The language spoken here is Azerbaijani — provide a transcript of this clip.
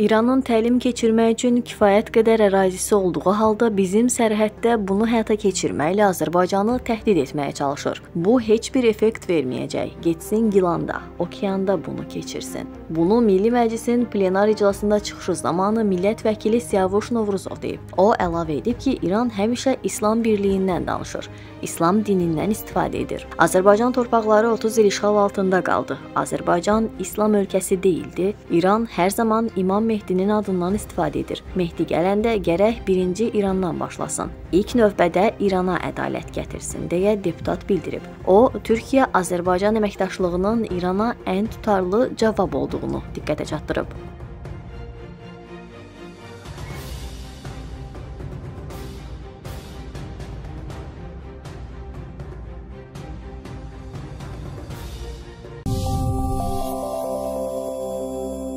İranın təlim keçirmək üçün kifayət qədər ərazisi olduğu halda bizim sərhəddə bunu həyata keçirməklə Azərbaycanı təhdid etməyə çalışır. Bu heç bir effekt verməyəcək. Getsin Gilanda, okeanda bunu keçirsin. Bunu Milli Məclisin plenar iclasında çıxışı zamanı millət vəkili Siyavuş Novruzov deyib. O əlavə edib ki, İran həmişə İslam birliyindən danışır. İslam dinindən istifadə edir. Azərbaycan torpaqları 30 il işğal altında qaldı. Azərbaycan İslam ölkəsi deyildi. İran hər zaman İmam Mehdinin adından istifadə edir. Mehdi gələndə gərək birinci İrandan başlasın. İlk növbədə İrana ədalət gətirsin deyə deputat bildirib. O, Türkiyə-Azərbaycan əməkdaşlığının İrana ən tutarlı cavab olduğunu diqqətə çatdırıb.